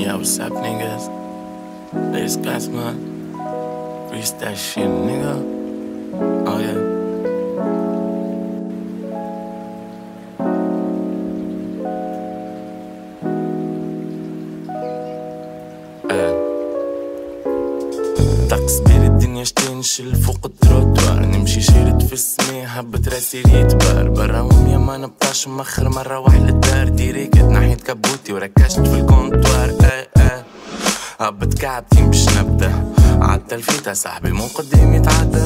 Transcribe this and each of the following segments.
Yeah, what's up, niggas? This guy's man. Reach that shit, nigga. Oh, yeah. طقس بير الدنيا شتي نشل فوق التروتوار نمشي شيرت في السماء هبت راسي ريت بار براهم يا ما نبقاش مخر مرة واحدة الدار ديريكت ناحية كبوتي وركشت في الكونتوار هبت كعبتي باش نبدأ. عالتلفيتة صاحبي مو قدامي تعدى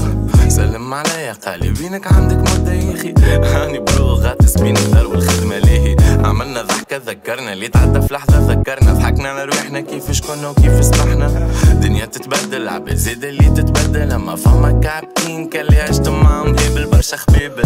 سلم عليا قالي بينك عندك مدة ياخي هاني برو غاطس بين الدار والخدمة ليهي عملنا ضحكة ذكرنا اللي تعدى في لحظة ذكرنا ضحكنا على كيفاش كنا وكيف سبحنا دنيا تتبدل عباد زيد اللي تتبدل. أما فما كابتين كاللي عشت معاهم هبل برشا خبيبل.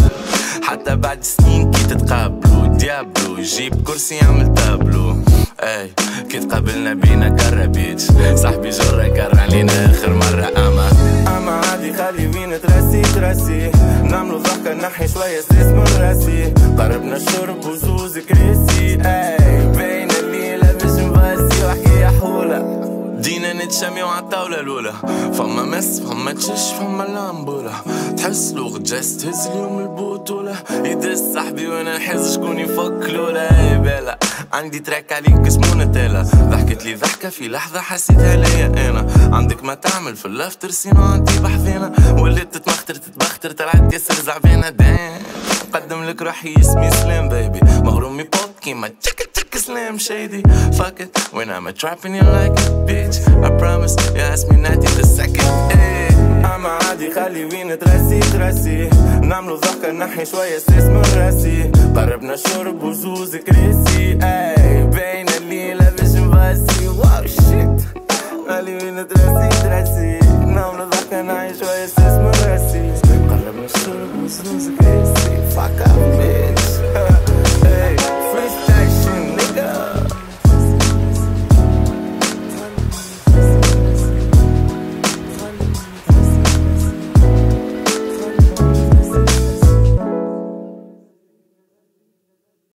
حتى بعد سنين كي تتقابلوا ديابلو جيب كرسي يعمل تابلو. اي كي تقابلنا بينا كربيت صاحبي جرة كر علينا اخر مرة اما اما عادي خلي وين تراسي تراسي نعملو ضحكة نحي شوية سيس من راسي قربنا الشرب وزوز كريسي اي بين الليلة نباسي وحكي حولة دينا نتشمي الطاولة الأولى فما مس فما تشش فما لامبولة تحس لغة تهز اليوم البطولة. يدس صاحبي وأنا نحس شكون يفك لولا بالا عندي تراك عليك اسمه نتالا ضحكت لي ضحكة في لحظة حسيتها ليا أنا. عندك ما تعمل في اللافتر سينو عندي بحذينا. وليت تتمختر تتبختر طلعت ياسر زعبانة دام قدم لك روحي اسمي سلام بيبي مغرومي بوب كيما تشك تشك سلام شادي fuck it. When I'm a trapping you like it bitch. I promise. you ask me nothing the second خلي وين ترسي ترسي نعملو ضحكة نحي شوية ستريس من راسي. قربنا شرب وزوز كريسي. أي باينة الليلة باش نبسي واو شيت خلي وين ترسي ترسي نعملو ضحكة نحي شوية ستريس من راسي. قربنا شرب وزوز كريسي. فاك اب